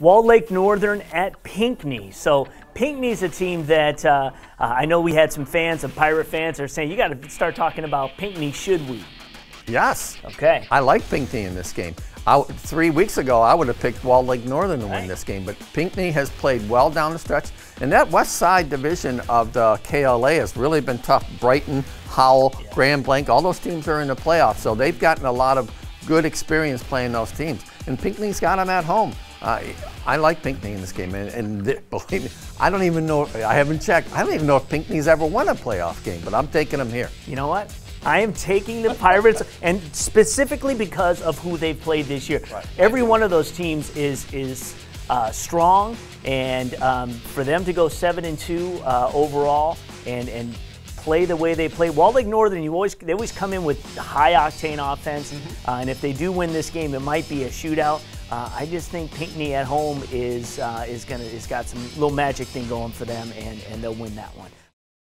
Walled Lake Northern at Pinckney. So Pinckney's a team that uh, uh, I know we had some fans, some Pirate fans, are saying you got to start talking about Pinckney. Should we? Yes. Okay. I like Pinckney in this game. I, three weeks ago, I would have picked Walled Lake Northern to win this game, but Pinckney has played well down the stretch. And that west side division of the KLA has really been tough. Brighton, Howell, yeah. Grand Blanc, all those teams are in the playoffs, so they've gotten a lot of good experience playing those teams. And Pinckney's got them at home. Uh, I like Pinckney in this game, and, and believe me, I don't even know. I haven't checked. I don't even know if Pinckney's ever won a playoff game, but I'm taking them here. You know what? I am taking the Pirates, and specifically because of who they've played this year. Right. Every one of those teams is is uh, strong, and um, for them to go seven and two uh, overall, and and play the way they play. Walled Lake Northern, you always they always come in with high octane offense, mm-hmm. uh, and if they do win this game, it might be a shootout. Uh, I just think Pinckney at home is uh, is gonna is got some little magic thing going for them, and and they'll win that one.